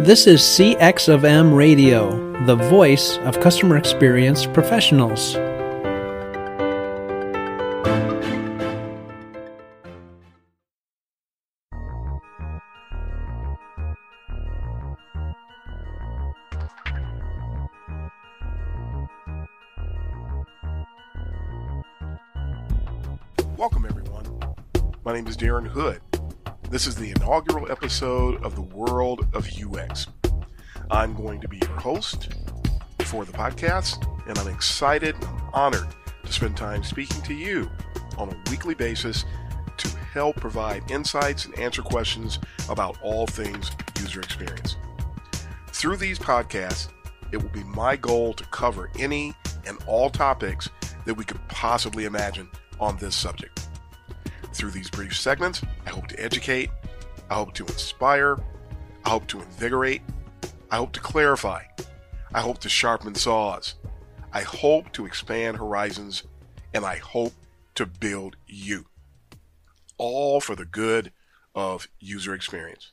This is CX of M Radio, the voice of customer experience professionals. Welcome, everyone. My name is Darren Hood. This is the inaugural episode of the World of UX. I'm going to be your host for the podcast, and I'm excited and honored to spend time speaking to you on a weekly basis to help provide insights and answer questions about all things user experience. Through these podcasts, it will be my goal to cover any and all topics that we could possibly imagine on this subject. Through these brief segments, I hope to educate, I hope to inspire, I hope to invigorate, I hope to clarify, I hope to sharpen saws, I hope to expand horizons, and I hope to build you. All for the good of user experience.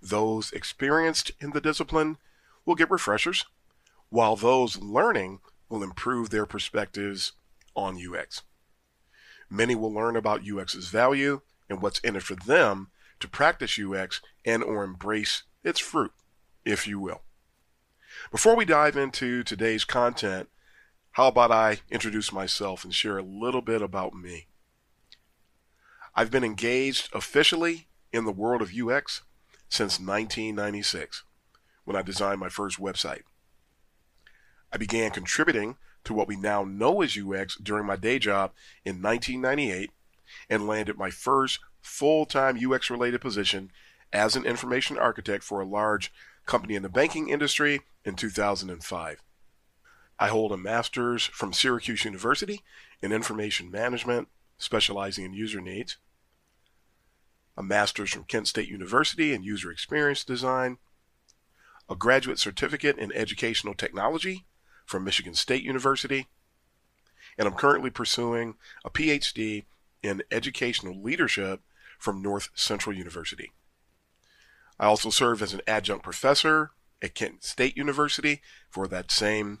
Those experienced in the discipline will get refreshers, while those learning will improve their perspectives on UX. Many will learn about UX's value and what's in it for them to practice UX and or embrace its fruit, if you will. Before we dive into today's content, how about I introduce myself and share a little bit about me? I've been engaged officially in the world of UX since 1996 when I designed my first website. I began contributing to what we now know as UX during my day job in 1998 and landed my first full time UX related position as an information architect for a large company in the banking industry in 2005. I hold a master's from Syracuse University in information management, specializing in user needs, a master's from Kent State University in user experience design, a graduate certificate in educational technology from Michigan State University, and I'm currently pursuing a PhD in educational leadership from Northcentral University. I also serve as an adjunct professor at Kent State University for that same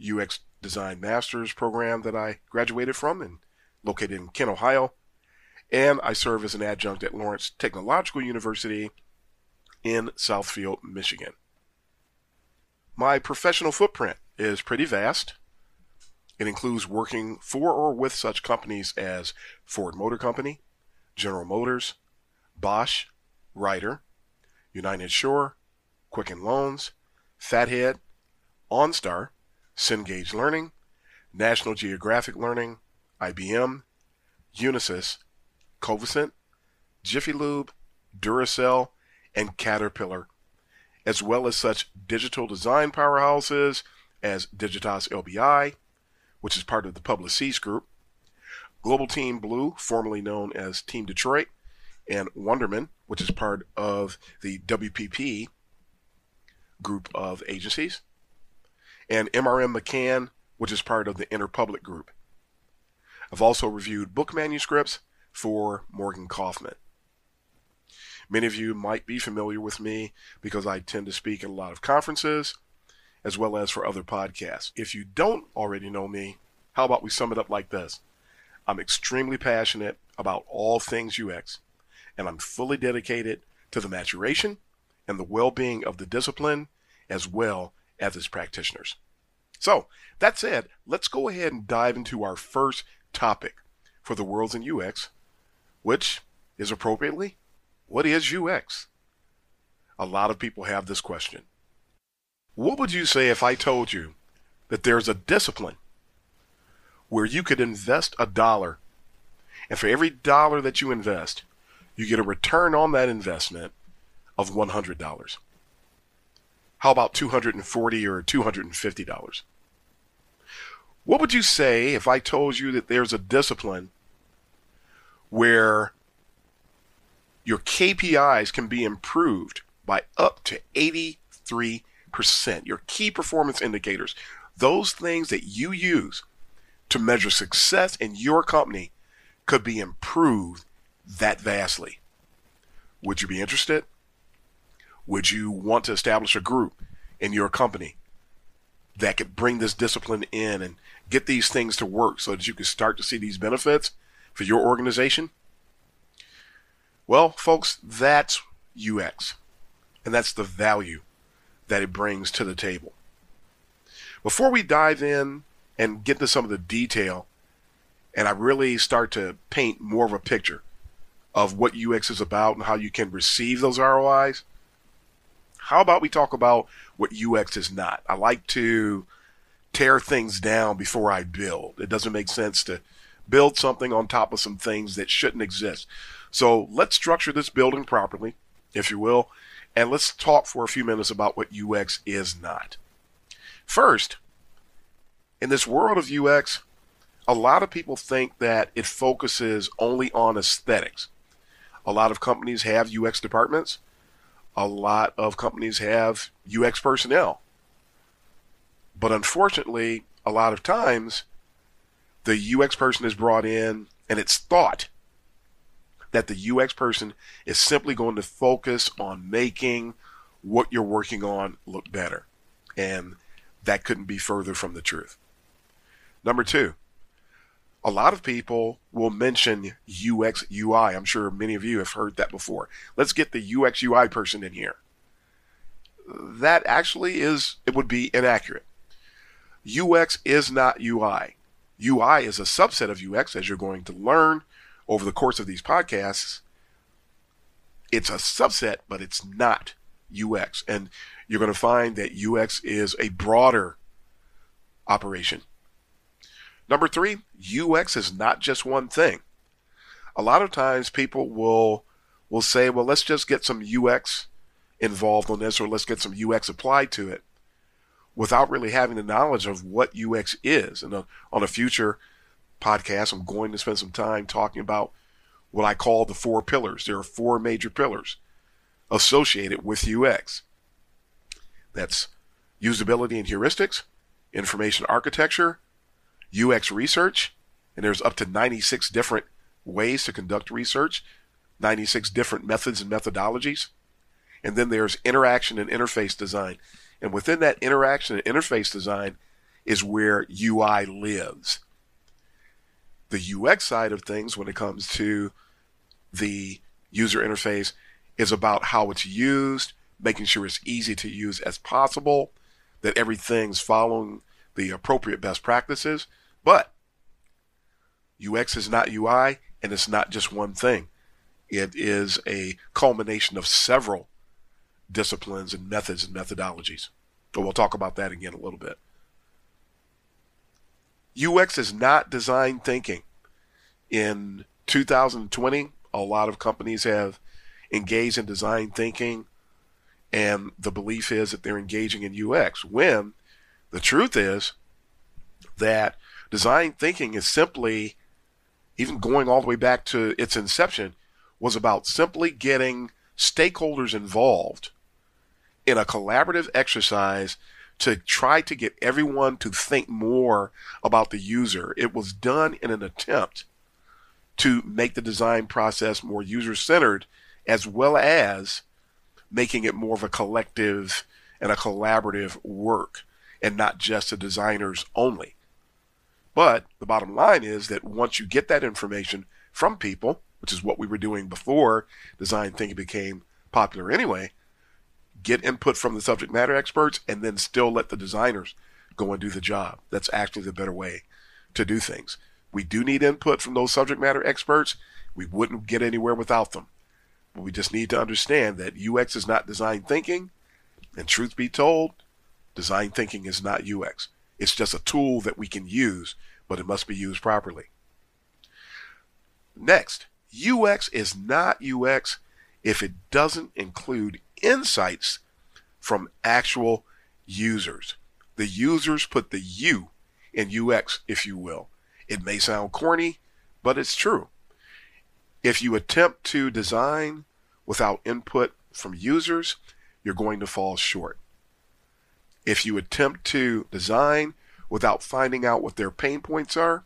UX Design Master's program that I graduated from and located in Kent, Ohio. And I serve as an adjunct at Lawrence Technological University in Southfield, Michigan. My professional footprint is pretty vast. It includes working for or with such companies as Ford Motor Company, General Motors, Bosch, Ryder, United Shore, Quicken Loans, Fathead, OnStar, Cengage Learning, National Geographic Learning, IBM, Unisys, Covisint, Jiffy Lube, Duracell, and Caterpillar, as well as such digital design powerhouses as Digitas LBI, which is part of the Publicis Group, Global Team Blue, formerly known as Team Detroit, and Wunderman, which is part of the WPP group of agencies, and MRM McCann, which is part of the Interpublic Group. I've also reviewed book manuscripts for Morgan Kaufmann. Many of you might be familiar with me because I tend to speak at a lot of conferences as well as for other podcasts. If you don't already know me, how about we sum it up like this? I'm extremely passionate about all things UX, and I'm fully dedicated to the maturation and the well being of the discipline as well as its practitioners. So, that said, let's go ahead and dive into our first topic for the worlds in UX, which is appropriately what is UX? A lot of people have this question. What would you say if I told you that there's a discipline where you could invest a dollar, and for every dollar that you invest, you get a return on that investment of $100? How about $240 or $250? What would you say if I told you that there's a discipline where your KPIs can be improved by up to 83%. Your key performance indicators, those things that you use to measure success in your company, could be improved that vastly. Would you be interested? Would you want to establish a group in your company that could bring this discipline in and get these things to work so that you can start to see these benefits for your organization? Well, folks, that's UX. And that's the value that it brings to the table. Before we dive in and get to some of the detail, and I really start to paint more of a picture of what UX is about and how you can receive those ROIs, how about we talk about what UX is not? I like to tear things down before I build. It doesn't make sense to build something on top of some things that shouldn't exist. So let's structure this building properly, if you will, and let's talk for a few minutes about what UX is not. First, in this world of UX, a lot of people think that it focuses only on aesthetics. A lot of companies have UX departments. A lot of companies have UX personnel. But unfortunately, a lot of times, the UX person is brought in and it's thought that the UX person is simply going to focus on making what you're working on look better. And that couldn't be further from the truth. Number two, a lot of people will mention UX UI. I'm sure many of you have heard that before. Let's get the UX UI person in here. That actually is, it would be inaccurate. UX is not UI. UI is a subset of UX, as you're going to learn over the course of these podcasts. It's a subset, but it's not UX. And you're going to find that UX is a broader operation. Number three, UX is not just one thing. A lot of times people will will say, well, let's just get some UX involved on this or let's get some UX applied to it without really having the knowledge of what UX is. And uh, on a future podcast, I'm going to spend some time talking about what I call the four pillars. There are four major pillars associated with UX. That's usability and heuristics, information architecture, UX research, and there's up to 96 different ways to conduct research, 96 different methods and methodologies. And then there's interaction and interface design. And within that interaction and interface design is where UI lives. The UX side of things, when it comes to the user interface, is about how it's used, making sure it's easy to use as possible, that everything's following the appropriate best practices. But UX is not UI, and it's not just one thing. It is a culmination of several disciplines and methods and methodologies. But we'll talk about that again a little bit. UX is not design thinking. In 2020, a lot of companies have engaged in design thinking, and the belief is that they're engaging in UX. When the truth is that design thinking is simply, even going all the way back to its inception, was about simply getting stakeholders involved in a collaborative exercise to try to get everyone to think more about the user. It was done in an attempt to make the design process more user centered as well as making it more of a collective and a collaborative work and not just the designers only. But the bottom line is that once you get that information from people, which is what we were doing before design thinking became popular anyway, get input from the subject matter experts, and then still let the designers go and do the job. That's actually the better way to do things. We do need input from those subject matter experts. We wouldn't get anywhere without them. But we just need to understand that UX is not design thinking. And truth be told, design thinking is not UX. It's just a tool that we can use, but it must be used properly. Next, UX is not UX if it doesn't include insights from actual users. The users put the U in UX, if you will. It may sound corny, but it's true. If you attempt to design without input from users, you're going to fall short. If you attempt to design without finding out what their pain points are,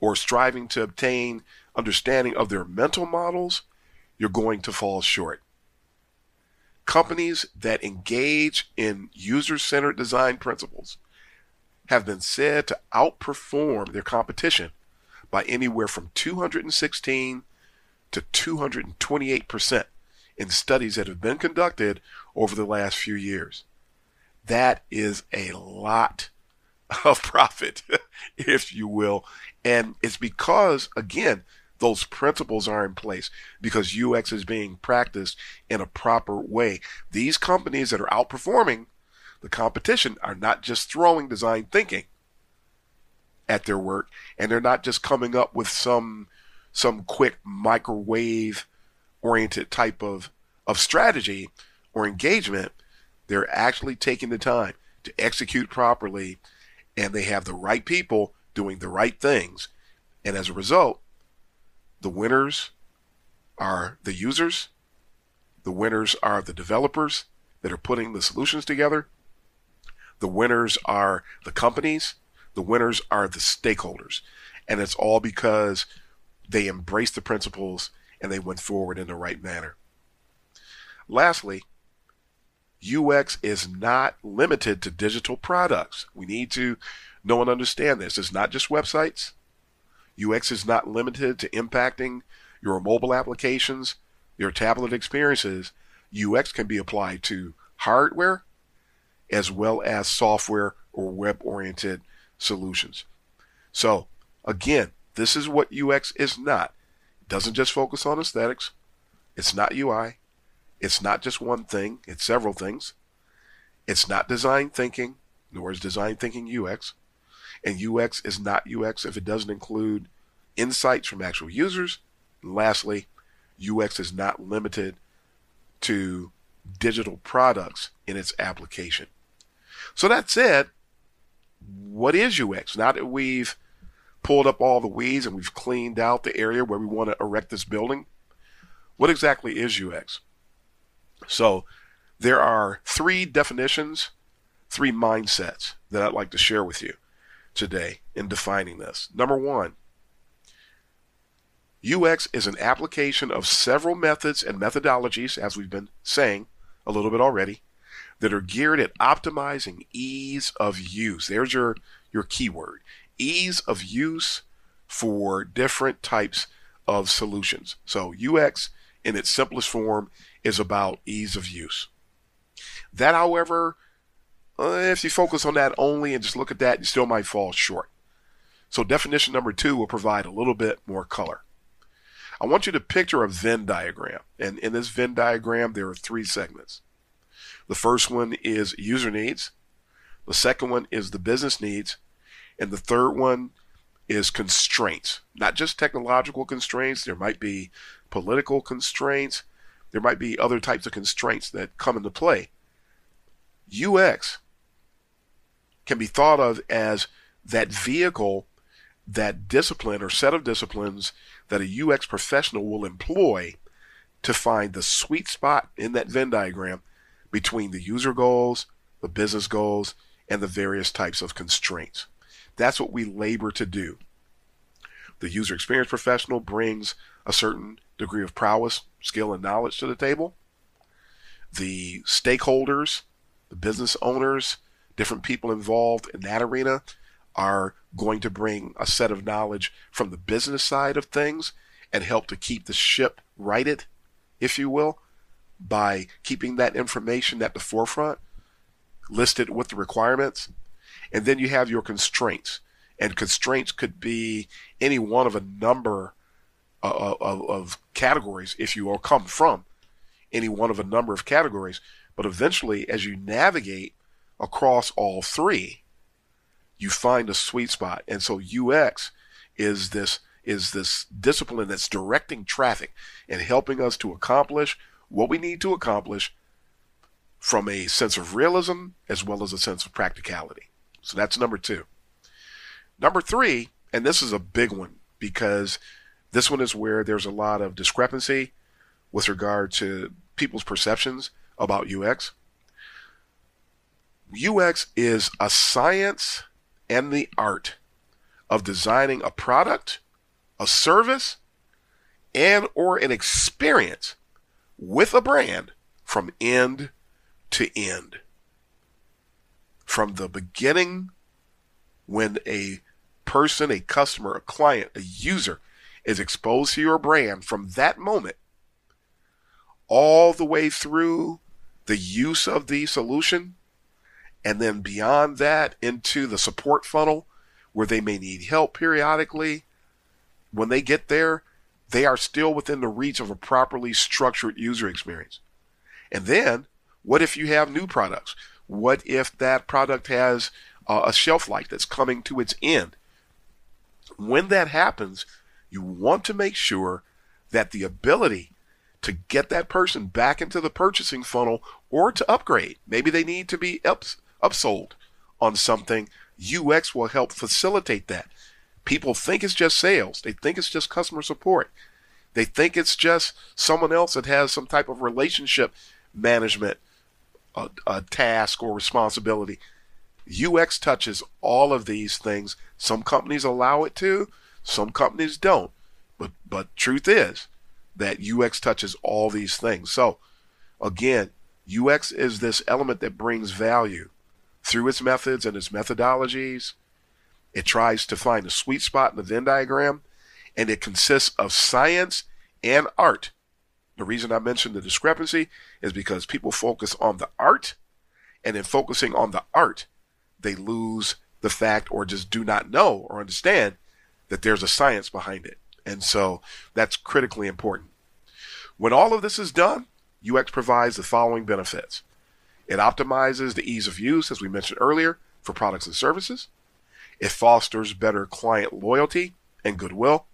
or striving to obtain understanding of their mental models, you're going to fall short. Companies that engage in user centered design principles have been said to outperform their competition by anywhere from 216 to 228% in studies that have been conducted over the last few years. That is a lot of profit, if you will. And it's because, again, those principles are in place because UX is being practiced in a proper way. These companies that are outperforming the competition are not just throwing design thinking at their work and they're not just coming up with some some quick microwave oriented type of of strategy or engagement they're actually taking the time to execute properly and they have the right people doing the right things and as a result the winners are the users the winners are the developers that are putting the solutions together the winners are the companies. The winners are the stakeholders. And it's all because they embrace the principles and they went forward in the right manner. Lastly, UX is not limited to digital products. We need to know and understand this. It's not just websites. UX is not limited to impacting your mobile applications, your tablet experiences. UX can be applied to hardware as well as software or web oriented solutions. So, again, this is what UX is not. It doesn't just focus on aesthetics, it's not UI, it's not just one thing, it's several things. It's not design thinking, nor is design thinking UX. And UX is not UX if it doesn't include insights from actual users. And lastly, UX is not limited to digital products in its application. So that said, what is UX? Now that we've pulled up all the weeds and we've cleaned out the area where we want to erect this building, what exactly is UX? So there are three definitions, three mindsets that I'd like to share with you today in defining this. Number one, UX is an application of several methods and methodologies, as we've been saying a little bit already, that are geared at optimizing ease of use. There's your, your keyword ease of use for different types of solutions. So, UX in its simplest form is about ease of use. That, however, Uh, if you focus on that only and just look at that, you still might fall short. So, definition number two will provide a little bit more color. I want you to picture a Venn diagram. And in this Venn diagram, there are three segments. The first one is user needs. The second one is the business needs. And the third one is constraints, not just technological constraints. There might be political constraints. There might be other types of constraints that come into play. UX can be thought of as that vehicle, that discipline or set of disciplines that a UX professional will employ to find the sweet spot in that Venn diagram between the user goals, the business goals, and the various types of constraints. That's what we labor to do. The user experience professional brings a certain degree of prowess, skill, and knowledge to the table. The stakeholders, the business owners, different people involved in that arena are going to bring a set of knowledge from the business side of things and help to keep the ship righted, if you will, by keeping that information at the forefront, listed with the requirements. And then you have your constraints. And constraints could be any one of a number of, of, of categories if you all come from any one of a number of categories. But eventually, as you navigate across all three, you find a sweet spot. And so UX is this is this discipline that's directing traffic and helping us to accomplish what we need to accomplish from a sense of realism as well as a sense of practicality. So that's number two. Number three, and this is a big one because this one is where there's a lot of discrepancy with regard to people's perceptions about UX. UX is a science and the art of designing a product, a service, and or an experience with a brand from end to end. From the beginning, when a person, a customer, a client, a user is exposed to your brand from that moment all the way through the use of the solution and then beyond that into the support funnel where they may need help periodically. When they get there, they are still within the reach of a properly structured user experience. And then, what if you have new products? What if that product has a shelf life that's coming to its end? When that happens, you want to make sure that the ability to get that person back into the purchasing funnel or to upgrade, maybe they need to be ups, upsold on something, UX will help facilitate that. People think it's just sales. They think it's just customer support. They think it's just someone else that has some type of relationship management uh, a task or responsibility. UX touches all of these things. Some companies allow it to, some companies don't. But but truth is that UX touches all these things. So again, UX is this element that brings value through its methods and its methodologies. It tries to find a sweet spot in the Venn diagram, and it consists of science and art. The reason I mentioned the discrepancy is because people focus on the art, and in focusing on the art, they lose the fact or just do not know or understand that there's a science behind it. And so that's critically important. When all of this is done, UX provides the following benefits. It optimizes the ease of use, as we mentioned earlier, for products and services. It fosters better client loyalty and goodwill.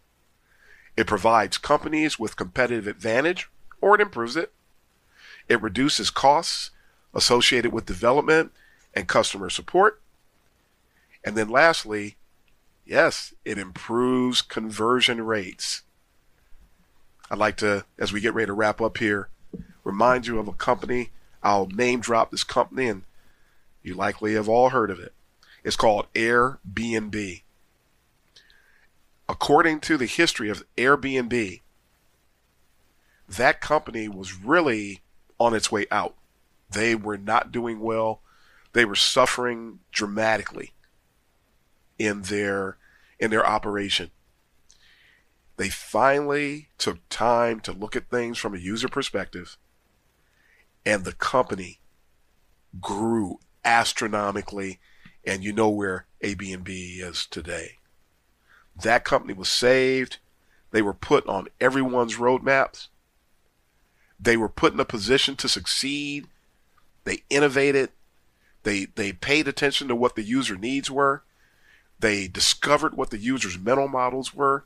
It provides companies with competitive advantage, or it improves it. It reduces costs associated with development and customer support. And then lastly, yes, it improves conversion rates. I'd like to, as we get ready to wrap up here, remind you of a company I'll name drop this company, and you likely have all heard of it. It's called Airbnb. According to the history of Airbnb, that company was really on its way out. They were not doing well. They were suffering dramatically in their in their operation. They finally took time to look at things from a user perspective and the company grew astronomically and you know where Airbnb is today. That company was saved. They were put on everyone's roadmaps. They were put in a position to succeed. They innovated. They they paid attention to what the user needs were. They discovered what the user's mental models were,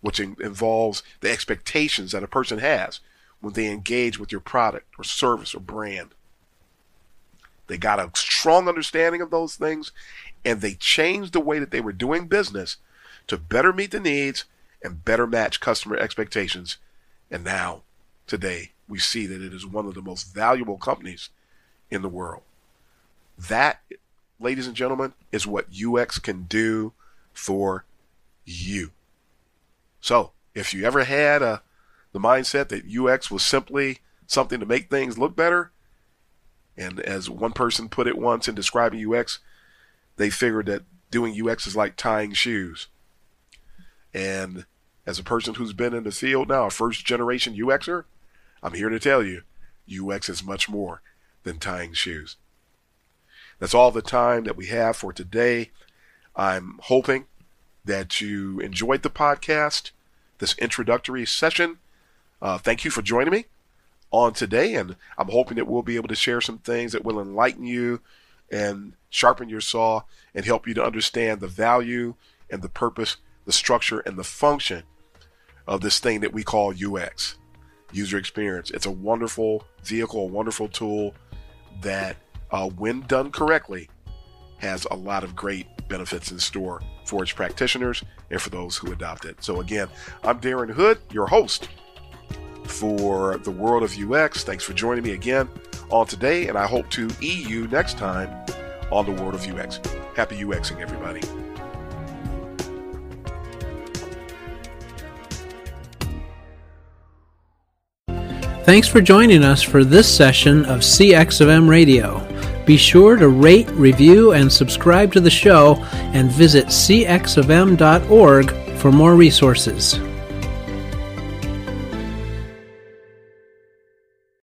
which in, involves the expectations that a person has when they engage with your product or service or brand. They got a strong understanding of those things and they changed the way that they were doing business to better meet the needs and better match customer expectations. And now, today, we see that it is one of the most valuable companies in the world. That, ladies and gentlemen, is what UX can do for you. So, if you ever had a the mindset that UX was simply something to make things look better. And as one person put it once in describing UX, they figured that doing UX is like tying shoes. And as a person who's been in the field now, a first generation UXer, I'm here to tell you UX is much more than tying shoes. That's all the time that we have for today. I'm hoping that you enjoyed the podcast, this introductory session. Uh, thank you for joining me on today, and I'm hoping that we'll be able to share some things that will enlighten you and sharpen your saw and help you to understand the value and the purpose, the structure, and the function of this thing that we call UX, user experience. It's a wonderful vehicle, a wonderful tool that, uh, when done correctly, has a lot of great benefits in store for its practitioners and for those who adopt it. So, again, I'm Darren Hood, your host for the world of UX. Thanks for joining me again on today, and I hope to e you next time on the world of UX. Happy UXing, everybody. Thanks for joining us for this session of CX of M Radio. Be sure to rate, review, and subscribe to the show and visit cxofm.org for more resources.